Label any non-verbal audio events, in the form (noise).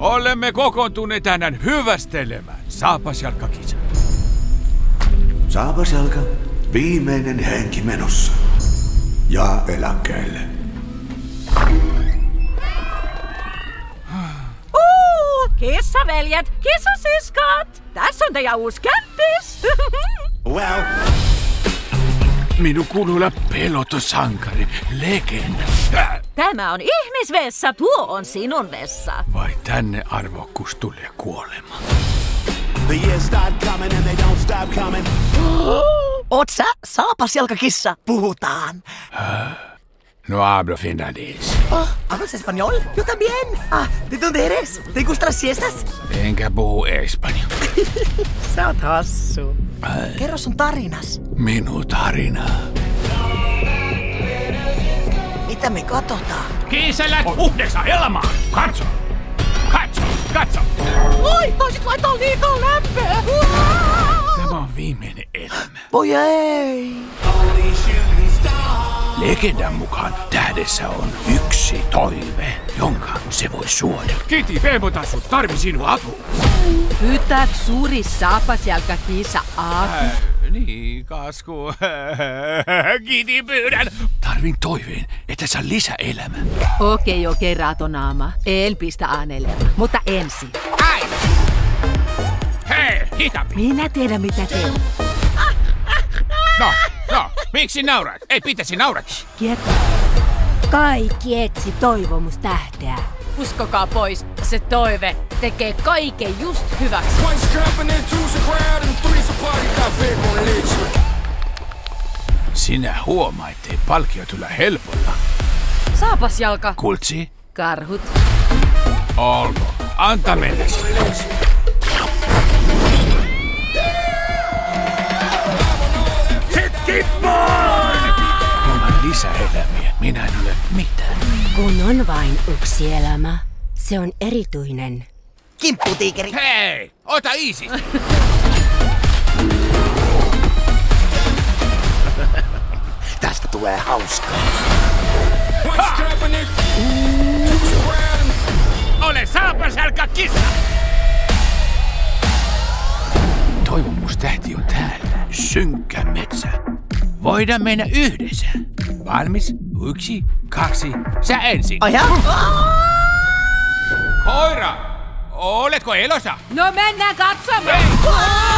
Olemme kokoontuneet tänään hyvästelemään saapasjalkakisa. Saapasjalka, viimeinen henki menossa. Ja eläkkeelle. Uu, kissaveljet, kissasiskat! Tässä on teidän uusi kämppis! (laughs) Well, Minun kuuluu olla peloton sankari, legenda. Äh, Tämä on ihmisvessa, tuo on sinun vessa. Vai tänne arvokkuus tulee kuolema. The years start coming and they don't stop coming. (gasps) Oot sä saapasjalkakissa? Puhutaan. No hablo finlandés. Oh, ¿Hablas español? Yo también. Ah, ¿de dónde eres? ¿Te gustan las siestas? Enkä puhu espanja. (laughs) Sä oot hassu. Kerro sun tarinas. Minun tarina. Mitä me katsotaan? Kiisellä uhdeksa elämään. Katso. Katso. Katso. Oi, taisit laittaa liikaa lämpöä. Tämä on viimeinen elämä. Voi ei. Legendan mukaan tähdessä on yksi toive, jonka se voi suoda. Kiti, Peemotassu, tarvi sinua apua. Pyytääk suuri saapasjalkakisa apu? Äh, niin, kasku. (laughs) Kiti, pyydän. Tarvin toiveen, että saa lisäelämä. Okei, okei, raatonaama. En pistä Anelle, mutta ensin. Ai! Hei, hitaampi. Minä tiedän mitä teen. No, miksi naurat? Ei pitäisi naurat. Kiertä. Kaikki etsi toivomustähteä. Uskokaa pois, se toive tekee kaiken just hyväksi. Sinä huomaat, ettei palkio tule helpolla. Saapasjalka. Kultsi, Karhut. olko. Anta mennä. Minä en ole mitään. Kun on vain yksi elämä, se on erityinen. Kimpputiikeri. Hei, ota easy. (laughs) Tästä tulee hauskaa. And Ole saapasälkä kissa! Toivomustähti on täällä. Synkkä metsä. Voidaan mennä yhdessä. Valmis? Yksi, kaksi, sä ensin. Ai jaa? Koira! Oletko elossa? No mennään katsomaan!